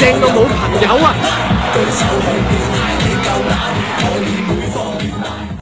正到冇朋友啊！